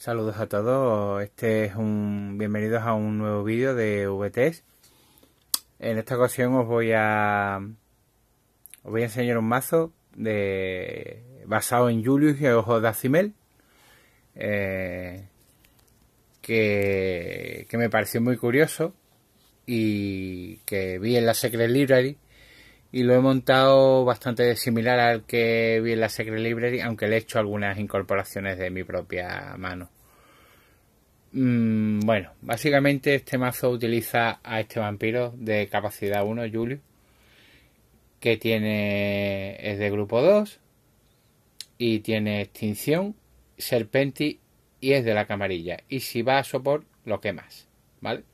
Saludos a todos, este es un bienvenidos a un nuevo vídeo de VTS. En esta ocasión os voy a os voy a enseñar un mazo de basado en Julius y Ojos de Azimel eh, que, que me pareció muy curioso y que vi en la Secret Library y lo he montado bastante similar al que vi en la Secret Library, aunque le he hecho algunas incorporaciones de mi propia mano. Mm, bueno, básicamente este mazo utiliza a este vampiro de capacidad 1, Julio, que tiene es de grupo 2 y tiene extinción, serpenti y es de la camarilla. Y si va a sopor, lo quemas, ¿vale?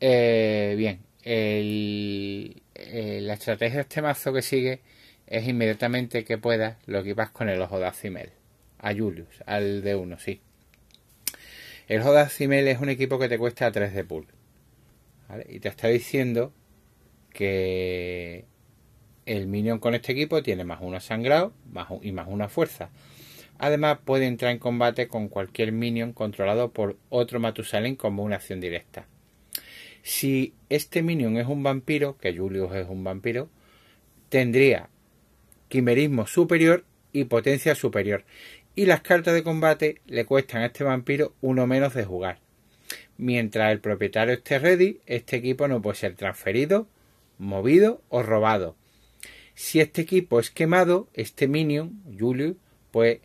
Eh, bien, el, eh, la estrategia de este mazo que sigue es inmediatamente que puedas lo equipas con el ojo de Azimel. A Julius, al de 1, sí. El ojo de Azimel es un equipo que te cuesta 3 de pool. Y te está diciendo que el minion con este equipo tiene más uno sangrado más, y más una fuerza. Además puede entrar en combate con cualquier minion controlado por otro Matusalem como una acción directa. Si este minion es un vampiro, que Julius es un vampiro, tendría quimerismo superior y potencia superior. Y las cartas de combate le cuestan a este vampiro uno menos de jugar. Mientras el propietario esté ready, este equipo no puede ser transferido, movido o robado. Si este equipo es quemado, este minion, Julius, pues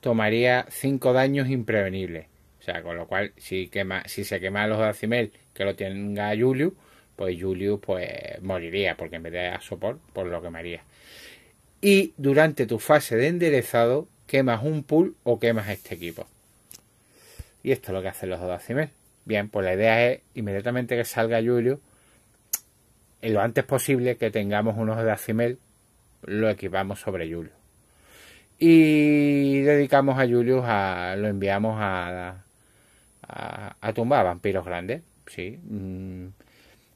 tomaría 5 daños imprevenibles. O sea, con lo cual, si, se quema los de Acimel que lo tenga Julius, pues Julius pues moriría, porque en vez de sopor, pues lo quemaría. Y durante tu fase de enderezado, quemas un pool o quemas este equipo. Y esto es lo que hacen los Odacimel. Bien, pues la idea es inmediatamente que salga Julius, en lo antes posible que tengamos unos Odacimel, lo equipamos sobre Julius. Y dedicamos a Julius a. lo enviamos a, a, a tumbar a vampiros grandes sí. Mm,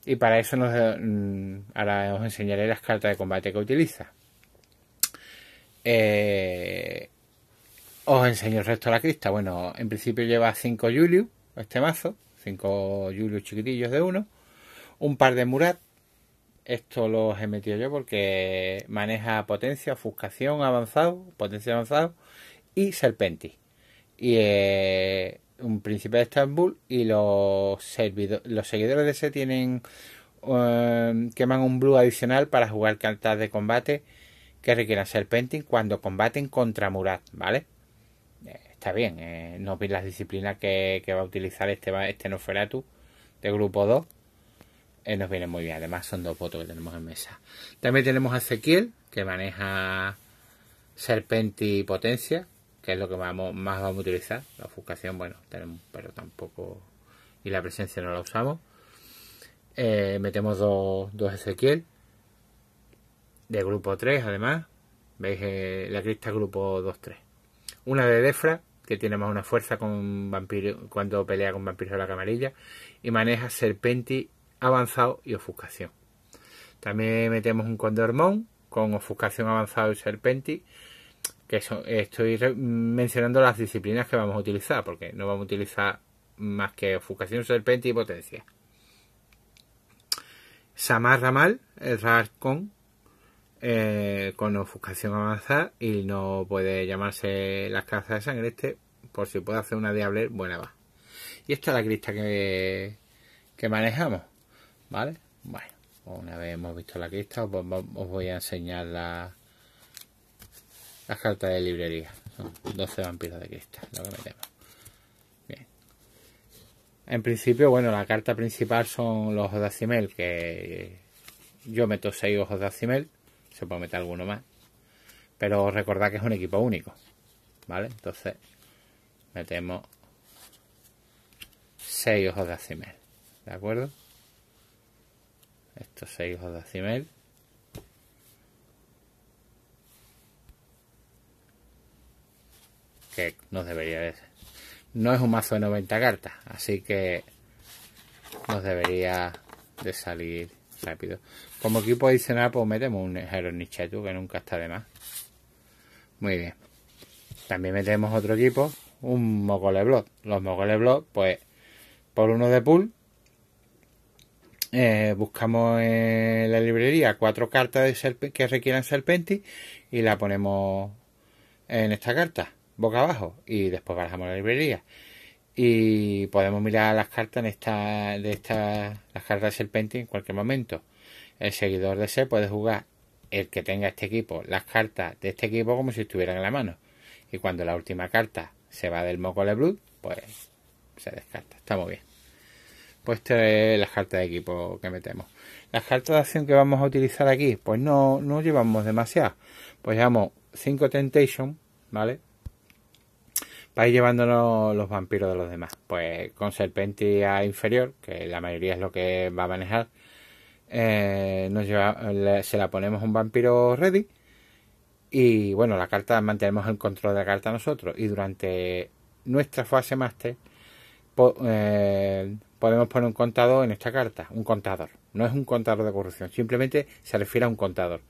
y para eso nos, mm, ahora os enseñaré las cartas de combate que utiliza. Eh, os enseño el resto de la crista. Bueno, en principio lleva 5 Julius, este mazo. 5 Julius chiquitillos de uno. Un par de Murat. Esto los he metido yo porque maneja potencia, ofuscación avanzado, potencia avanzado y serpenti. Y eh, un príncipe de Estambul y los, los seguidores de ese tienen um, queman un blue adicional para jugar cartas de combate que requieran serpenting cuando combaten contra Murat, ¿vale? Eh, está bien, eh, no vi las disciplinas que, va a utilizar este, este Noferatu de grupo 2. Eh, nos viene muy bien, además son dos votos que tenemos en mesa. También tenemos a Ezequiel, que maneja Serpenti y Potencia, que es lo que vamos, más vamos a utilizar. La ofuscación, bueno, tenemos, pero tampoco. Y la presencia no la usamos. Eh, metemos dos, dos Ezequiel. De grupo 3, además. Veis eh, la crista grupo 2-3. Una de Defra, que tiene más una fuerza con vampiro, cuando pelea con vampiros de la camarilla. Y maneja Serpenti avanzado y ofuscación. También metemos un Condormón con ofuscación avanzado y Serpenti estoy mencionando las disciplinas que vamos a utilizar, porque no vamos a utilizar más que ofuscación, serpente y potencia. Samar Ramal, el Rarcon, eh, con ofuscación avanzada y no puede llamarse las cazas de sangre. Este, por si puede hacer una Diabler, buena va. Y esta es la crista que, que manejamos, ¿vale? Bueno, una vez hemos visto la crista, os voy a enseñar la las cartas de librería. Son 12 vampiros de cristal, lo que metemos. Bien. En principio, bueno, la carta principal son los ojos de Acimel, que yo meto 6 ojos de Acimel. Se puede meter alguno más. Pero recordad que es un equipo único. ¿Vale? Entonces, metemos 6 ojos de Acimel. ¿De acuerdo? Estos 6 ojos de Acimel. Que nos debería de ser. No es un mazo de 90 cartas, así que nos debería de salir rápido. Como equipo adicional, pues metemos un Hero Nichetu, que nunca está de más. Muy bien. También metemos otro equipo, un mogole block. Los mogole block, pues, por uno de pool, eh, buscamos en la librería cuatro cartas de que requieran serpenti y la ponemos en esta carta, boca abajo, y después barajamos la librería. Y podemos mirar las cartas en esta, de esta, las cartas de serpenti en cualquier momento. El seguidor de ser puede jugar el que tenga este equipo, las cartas de este equipo como si estuvieran en la mano. Y cuando la última carta se va del Mocole Blood, pues se descarta. Está muy bien. Pues es las cartas de equipo que metemos. Las cartas de acción que vamos a utilizar aquí, pues no, no llevamos demasiado. Pues llevamos 5 Temptation, ¿vale? Para ir llevándonos los vampiros de los demás. Pues con Serpentia inferior, que la mayoría es lo que va a manejar, eh, nos lleva, se la ponemos un vampiro ready. Y bueno, la carta mantenemos el control de la carta nosotros. Y durante nuestra fase máster, eh, podemos poner un contador en esta carta, un contador. No es un contador de corrupción, simplemente se refiere a un contador.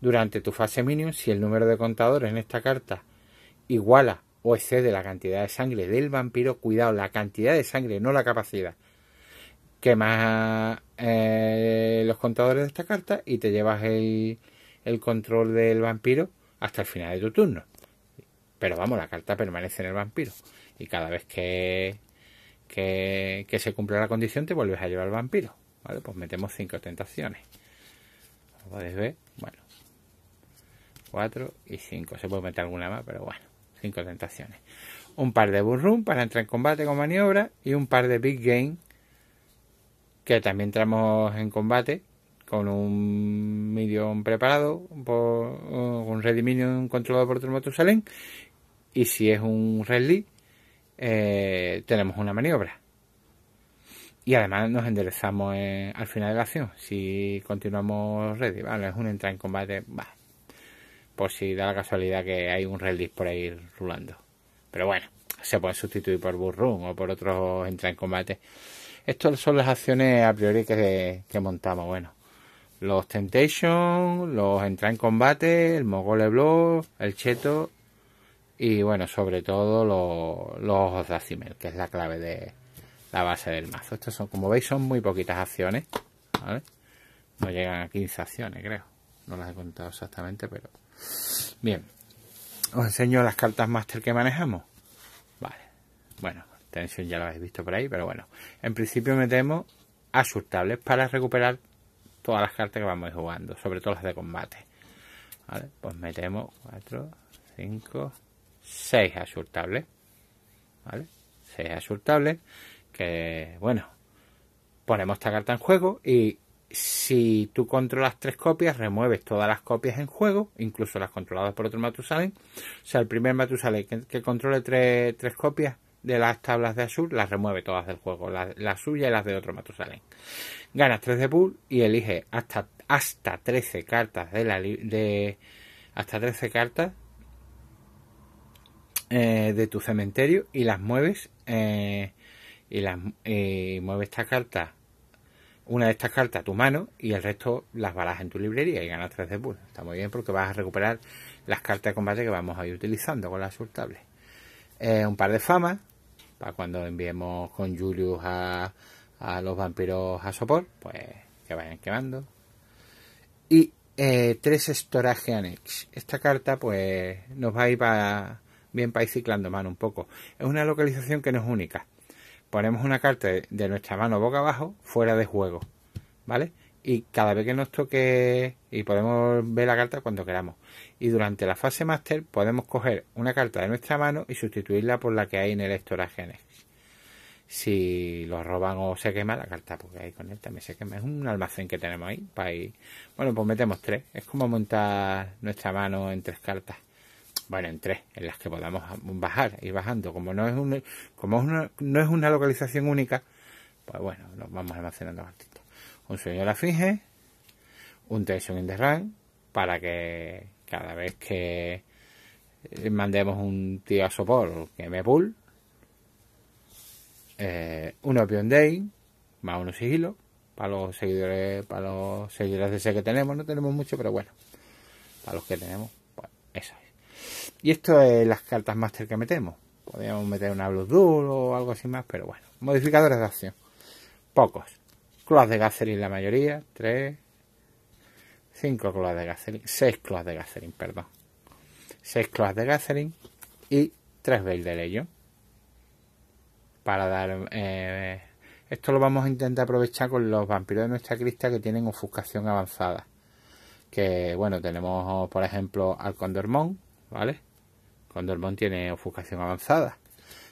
Durante tu fase minion, si el número de contadores en esta carta iguala o excede la cantidad de sangre del vampiro, cuidado, la cantidad de sangre, no la capacidad. Quemas eh, los contadores de esta carta y te llevas el, control del vampiro hasta el final de tu turno. Pero vamos, la carta permanece en el vampiro. Y cada vez que que, se cumpla la condición, te vuelves a llevar al vampiro. ¿Vale? Pues metemos cinco tentaciones. Como podéis ver, bueno, 4 y 5. Se puede meter alguna más, pero bueno, cinco tentaciones. Un par de burrum para entrar en combate con maniobra y un par de big game que también entramos en combate con un medium preparado, por, un ready minion controlado por otro Matusalén y si es un red eh, tenemos una maniobra. Y además nos enderezamos al final de la acción. Si continuamos ready, vale, es un entrar en combate. Por si da la casualidad que hay un release por ahí rulando. Pero bueno, se puede sustituir por burrun o por otros entrar en combate. Estas son las acciones a priori que, montamos. Bueno, los Temptation, los entrar en combate, el Mogole Blow, el Cheto y bueno, sobre todo los, ojos de Azimer, que es la clave de la base del mazo. Estos son, como veis, son muy poquitas acciones. No llegan a 15 acciones, creo. No las he contado exactamente, pero... Bien. Os enseño las cartas Master que manejamos. Vale. Bueno, tensión ya lo habéis visto por ahí, pero bueno. En principio metemos asurtables para recuperar todas las cartas que vamos jugando, sobre todo las de combate. Vale, pues metemos 4, 5, 6 asurtables. ¿Vale? 6 asurtables. Que, bueno, ponemos esta carta en juego y si tú controlas tres copias, remueves todas las copias en juego, incluso las controladas por otro Matusalem. O sea, el primer Matusalem que, controle tres, copias de las tablas de Azur, las remueve todas del juego, las la suya y las de otro Matusalem. Ganas 3 de pool y elige hasta, hasta 13 cartas de la de hasta 13 cartas eh, de tu cementerio y las mueves eh, y las eh, mueves esta carta una de estas cartas a tu mano y el resto las balas en tu librería y ganas 3 de pool. Está muy bien porque vas a recuperar las cartas de combate que vamos a ir utilizando con las surtables. un par de famas para cuando enviemos con Julius a, a los vampiros a sopor, pues que vayan quemando. Y tres Storage Annex. Esta carta pues nos va a ir para bien para ir ciclando mano un poco. Es una localización que no es única. Ponemos una carta de, nuestra mano boca abajo fuera de juego, ¿vale? Y cada vez que nos toque y podemos ver la carta cuando queramos. Y durante la fase máster podemos coger una carta de nuestra mano y sustituirla por la que hay en el Storage si lo roban o se quema la carta porque ahí con él también se quema. Es un almacén que tenemos ahí para ir. Bueno pues metemos tres. Es como montar nuestra mano en tres cartas bueno, en tres, en las que podamos bajar, ir bajando. Como no es, un, como no es una localización única, pues bueno, nos vamos almacenando artistas. Un sueño de la finge, un tension in the run, para que cada vez que mandemos un tío a sopor que me pull, eh, un Opion Day, más unos sigilo, para los seguidores, para los seguidores de ese que tenemos, no tenemos mucho, pero bueno, para los que tenemos, pues eso es. Y esto es las cartas máster que metemos. Podríamos meter una Blue Duel o algo así más, pero bueno. Modificadores de acción. Pocos. Cloas de Gathering la mayoría. Tres. Cinco cloas de Gathering. Seis cloas de Gathering, perdón. Seis cloas de Gathering. Y tres Veil de Legion. Para dar... Eh, esto lo vamos a intentar aprovechar con los vampiros de nuestra crista que tienen ofuscación avanzada. Que bueno, tenemos por ejemplo al Condormón, ¿vale? Condormón tiene ofuscación avanzada.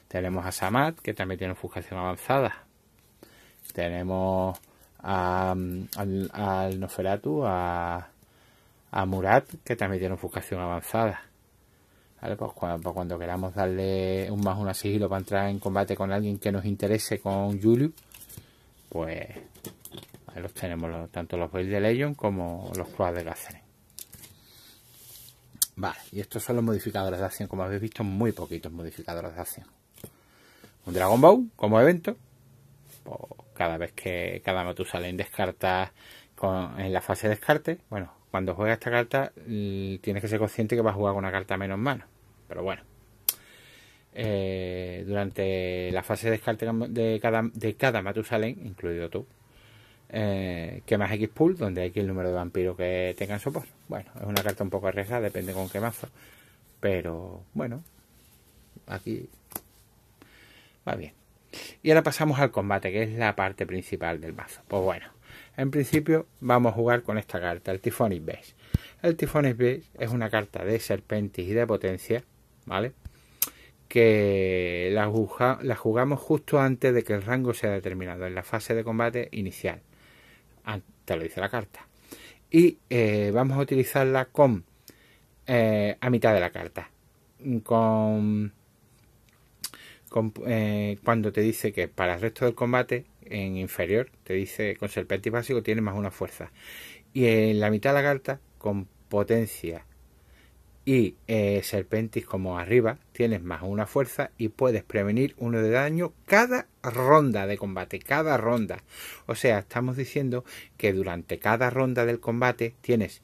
Tenemos a Samad, que también tiene ofuscación avanzada. Tenemos al, al, Noferatu, a, a Murat, que también tiene ofuscación avanzada. Pues cuando, pues cuando, queramos darle un más un sigilo para entrar en combate con alguien que nos interese con Julio, pues los tenemos, tanto los Veil de Legion como los Croas de Cáceres. Vale, y estos son los modificadores de acción, como habéis visto, muy poquitos modificadores de acción. Un Dragon Ball como evento, pues cada vez que cada Matusalén descarta en la fase de descarte, bueno, cuando juega esta carta tienes que ser consciente que va a jugar con una carta menos mano, pero bueno. Eh, durante la fase de descarte de cada, de cada Matusalén, incluido tú, eh, que más X pool, donde hay que el número de vampiros que tengan soporte. Bueno, es una carta un poco arriesgada, depende con qué mazo. Pero bueno, aquí va bien. Y ahora pasamos al combate, que es la parte principal del mazo. Pues bueno, en principio vamos a jugar con esta carta, el Typhonic Base. El Typhonic Base es una carta de serpentis y de potencia, ¿vale? Que la jugamos justo antes de que el rango sea determinado, en la fase de combate inicial te lo dice la carta. Y eh, vamos a utilizarla con eh, a mitad de la carta. Con, eh, cuando te dice que para el resto del combate en inferior te dice con serpentis básico tiene más una fuerza. Y en la mitad de la carta con potencia y eh, Serpentis como arriba tienes más una fuerza y puedes prevenir uno de daño cada ronda de combate, cada ronda. O sea, estamos diciendo que durante cada ronda del combate tienes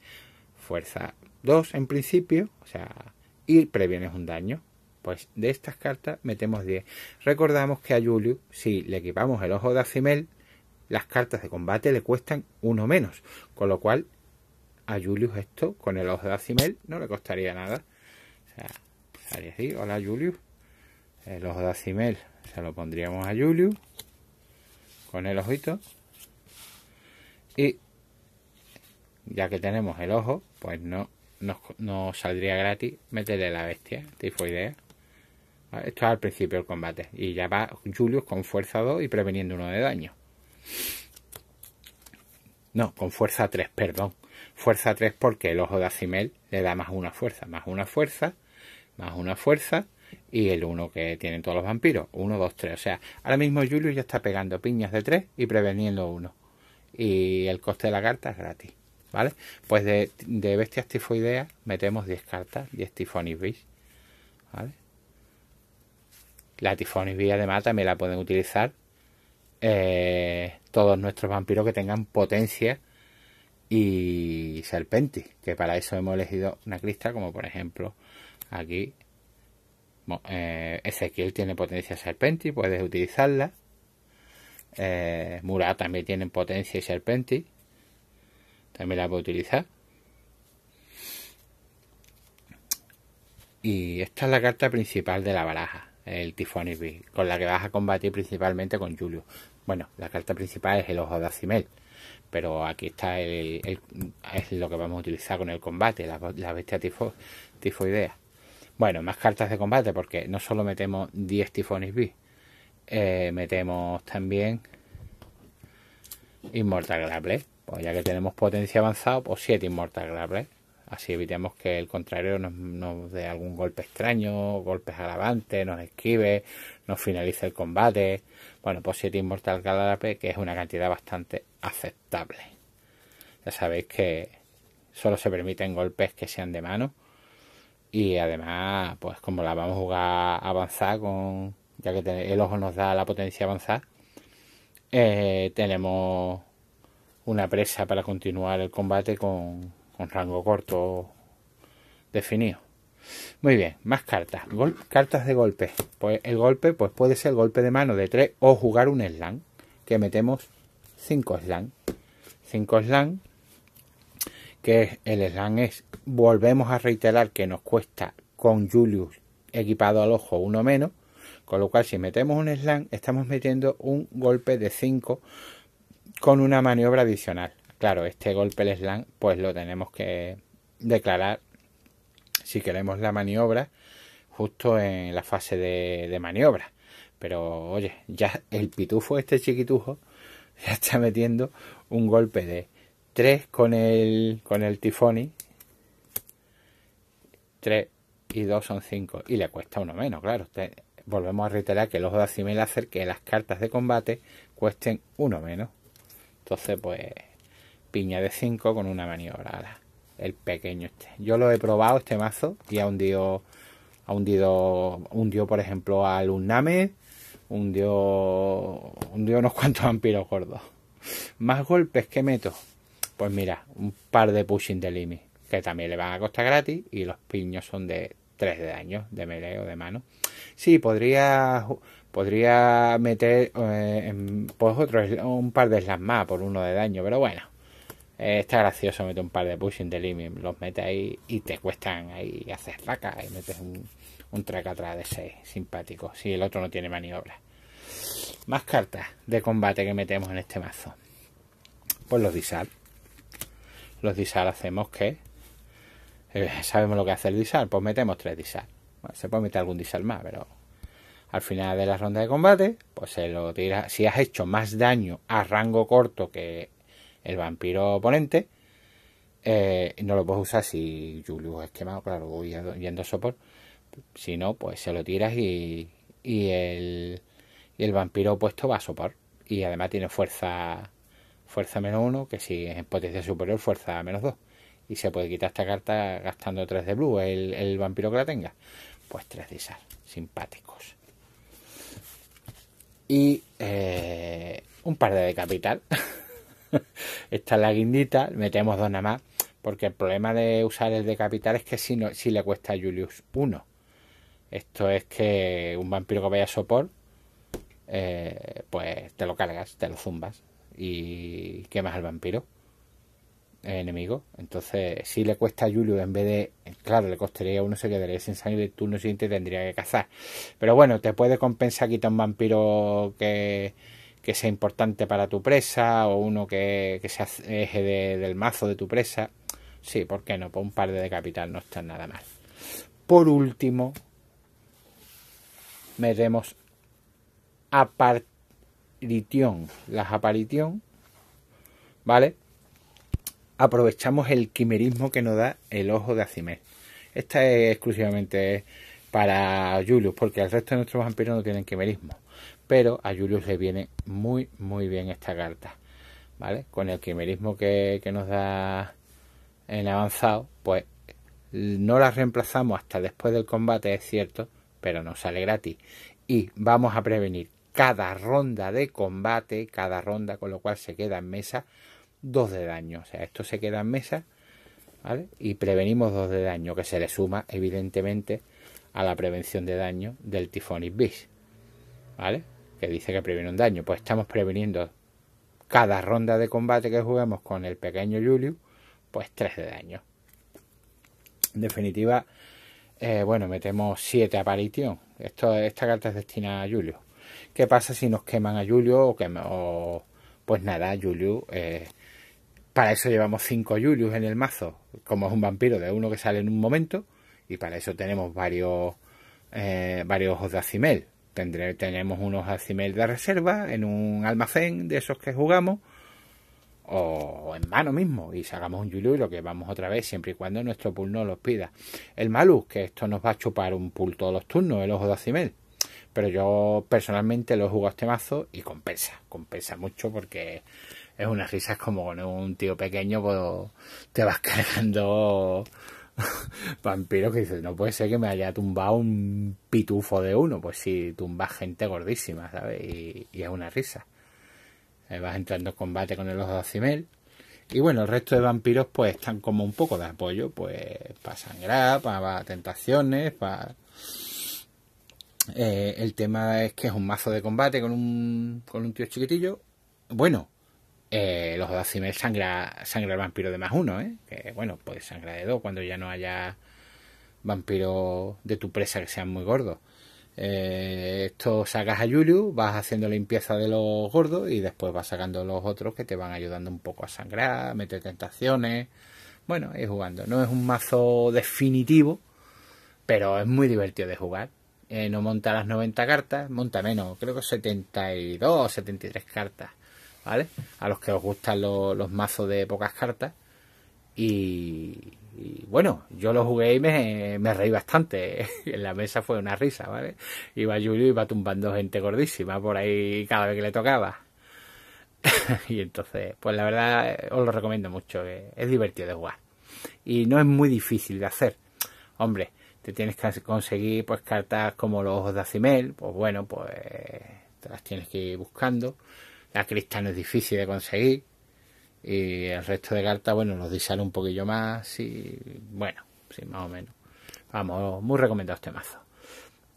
fuerza 2 en principio, o sea, y previenes un daño. Pues de estas cartas metemos 10. Recordamos que a Julio, si le equipamos el ojo de Acimel, las cartas de combate le cuestan uno menos, con lo cual a Julius esto con el ojo de Acimel no le costaría nada. O sea, estaría así, hola Julius. El ojo de Acimel se lo pondríamos a Julius con el ojito. Y ya que tenemos el ojo, pues no nos, saldría gratis meterle la bestia, tifoidea. Esto es al principio del combate. Y ya va Julius con fuerza 2 y preveniendo uno de daño. No, con fuerza 3, perdón fuerza 3 porque el ojo de Acimel le da más una fuerza, más una fuerza, más una fuerza y el 1 que tienen todos los vampiros, 1, 2, 3. O sea, ahora mismo Julio ya está pegando piñas de 3 y preveniendo 1. Y el coste de la carta es gratis. ¿Vale? Pues de, de bestias tifoideas metemos 10 cartas, 10 Tifonis Beast. ¿Vale? La Tifonis Beast además también la pueden utilizar eh, todos nuestros vampiros que tengan potencia y Serpentis, que para eso hemos elegido una crista como por ejemplo aquí eh, Ezequiel tiene potencia Serpentis, puedes utilizarla. Eh, Murat también tiene potencia y Serpentis, también la puedo utilizar. Y esta es la carta principal de la baraja, el Tifoni con la que vas a combatir principalmente con Julio. Bueno, la carta principal es el Ojo de Acimel pero aquí está el, es lo que vamos a utilizar con el combate, la, bestia tifo, tifoidea. Bueno, más cartas de combate porque no solo metemos 10 tifones B, eh, metemos también Immortal Grapple. Pues ya que tenemos potencia avanzada, pues 7 Immortal Grapple. Así evitemos que el contrario nos, dé algún golpe extraño, golpes alavantes, nos esquive, nos finalice el combate. Bueno, pues 7 Immortal Grapple, que es una cantidad bastante aceptable. Ya sabéis que solo se permiten golpes que sean de mano. Y además, pues como la vamos a jugar avanzar con. Ya que el ojo nos da la potencia avanzar. Eh, tenemos una presa para continuar el combate con, con rango corto definido. Muy bien, más cartas. cartas de golpe. Pues el golpe pues puede ser golpe de mano de 3 o jugar un slam. Que metemos 5 slam. 5 slam. Que el slam es, volvemos a reiterar que nos cuesta con Julius equipado al ojo uno menos. Con lo cual si metemos un slam estamos metiendo un golpe de 5 con una maniobra adicional. Claro, este golpe el slam pues lo tenemos que declarar si queremos la maniobra justo en la fase de, maniobra. Pero oye, ya el pitufo, este chiquitujo, ya está metiendo un golpe de 3 con el, con el tifoni. 3 y 2 son 5. Y le cuesta uno menos, claro. volvemos a reiterar que el ojo de Acimel hace que las cartas de combate cuesten uno menos. Entonces, pues, piña de 5 con una maniobra el pequeño este. Yo lo he probado este mazo y ha hundido, ha hundido, hundió por ejemplo al Unname, hundió, hundió unos cuantos vampiros gordos. Más golpes que meto. Pues mira, un par de pushing de limi, que también le van a costar gratis y los piños son de 3 de daño, de melee o de mano. Sí, podría podría meter eh, pues otro, un par de slam más por uno de daño, pero bueno, eh, está gracioso meter un par de pushing de limit, los metes ahí y te cuestan ahí haces vaca y metes un, un track atrás de 6, simpático, si el otro no tiene maniobra. Más cartas de combate que metemos en este mazo. Pues los disal. Los disal hacemos que eh, sabemos lo que hace el disal, pues metemos tres disal. se puede meter algún disal más, pero al final de la ronda de combate, pues se lo tira. Si has hecho más daño a rango corto que el vampiro oponente. Eh, no lo puedes usar si Julius es quemado, claro, voy yendo sopor. Si no, pues se lo tiras y, y, el, y el vampiro opuesto va a sopor. Y además tiene fuerza fuerza menos uno, que si es en potencia superior, fuerza menos dos. Y se puede quitar esta carta gastando 3 de blue, el, vampiro que la tenga. Pues 3 de sal, simpáticos. Y eh, un par de capital. Esta es la guindita, metemos dos nada más, porque el problema de usar el de capital es que si, no, si le cuesta a Julius 1. Esto es que un vampiro que vaya a sopor, eh, pues te lo cargas, te lo zumbas y quemas al vampiro enemigo. Entonces, si le cuesta a Julius en vez de, claro, le costaría uno, se quedaría sin sangre y el turno siguiente tendría que cazar. Pero bueno, te puede compensar quitar un vampiro que que sea importante para tu presa o uno que, que sea eje del mazo de tu presa. Sí, ¿por qué no? Por un par de, capital no está nada mal. Por último, metemos aparición. Las aparición, ¿vale? Aprovechamos el quimerismo que nos da el ojo de Acimel. Esta es exclusivamente para Julius, porque el resto de nuestros vampiros no tienen quimerismo pero a Julius le viene muy muy bien esta carta vale con el quimerismo que, nos da en avanzado pues no la reemplazamos hasta después del combate es cierto pero nos sale gratis y vamos a prevenir cada ronda de combate cada ronda con lo cual se queda en mesa dos de daño o sea esto se queda en mesa ¿vale? y prevenimos dos de daño que se le suma evidentemente a la prevención de daño del Tifonic Beast ¿vale? que dice que previene un daño. Pues estamos previniendo cada ronda de combate que juguemos con el pequeño Julius, pues 3 de daño. En definitiva, eh, bueno, metemos 7 aparición. Esto, esta carta es destinada a Julius. ¿Qué pasa si nos queman a Julius o, que, pues nada, Julius... Eh, para eso llevamos 5 Julius en el mazo, como es un vampiro de uno que sale en un momento, y para eso tenemos varios, eh, varios ojos de Acimel tenemos unos acimel de reserva en un almacén de esos que jugamos o en mano mismo y sacamos un Yulu y lo que vamos otra vez siempre y cuando nuestro pool no los pida. El Malus, que esto nos va a chupar un pool todos los turnos, el ojo de Acimel. Pero yo personalmente lo he jugado este mazo y compensa, compensa mucho porque es una risa, es como con un tío pequeño, pues te vas cargando vampiro que dice, no puede ser que me haya tumbado un pitufo de uno. Pues si tumba gente gordísima, ¿sabes? Y, es una risa. Vas entrando en combate con el ojo de Acimel. Y bueno, el resto de vampiros pues están como un poco de apoyo, pues para sangrar, para tentaciones, para... Eh, el tema es que es un mazo de combate con un, con un tío chiquitillo. Bueno, eh, los Dacimel sangra, sangra el vampiro de más uno, ¿eh? Que bueno, puede sangrar de dos cuando ya no haya vampiros de tu presa que sean muy gordos. Eh, esto sacas a Julius, vas haciendo limpieza de los gordos y después vas sacando los otros que te van ayudando un poco a sangrar, meter tentaciones. Bueno, ir jugando. No es un mazo definitivo, pero es muy divertido de jugar. Eh, no monta las 90 cartas, monta menos, creo que 72 o 73 cartas, ¿vale? A los que os gustan los mazos de pocas cartas. Y, y bueno, yo lo jugué y me, me reí bastante. en la mesa fue una risa, ¿vale? Iba Julio y iba tumbando gente gordísima por ahí cada vez que le tocaba. y entonces, pues la verdad os lo recomiendo mucho. Es divertido de jugar. Y no es muy difícil de hacer. Hombre, te tienes que conseguir pues cartas como los ojos de Acimel. Pues bueno, pues te las tienes que ir buscando. La cristal no es difícil de conseguir y el resto de cartas, bueno, nos disale un poquillo más y bueno, sí, más o menos. Vamos, muy recomendado este mazo.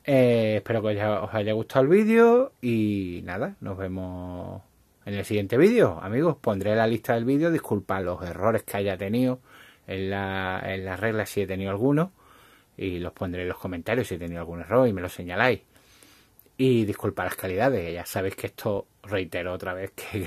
Eh, espero que os haya gustado el vídeo y nada, nos vemos en el siguiente vídeo. Amigos, pondré la lista del vídeo, disculpad los errores que haya tenido en, la, en las reglas si he tenido alguno y los pondré en los comentarios si he tenido algún error y me lo señaláis. Y disculpa las calidades, ya sabéis que esto, reitero otra vez, que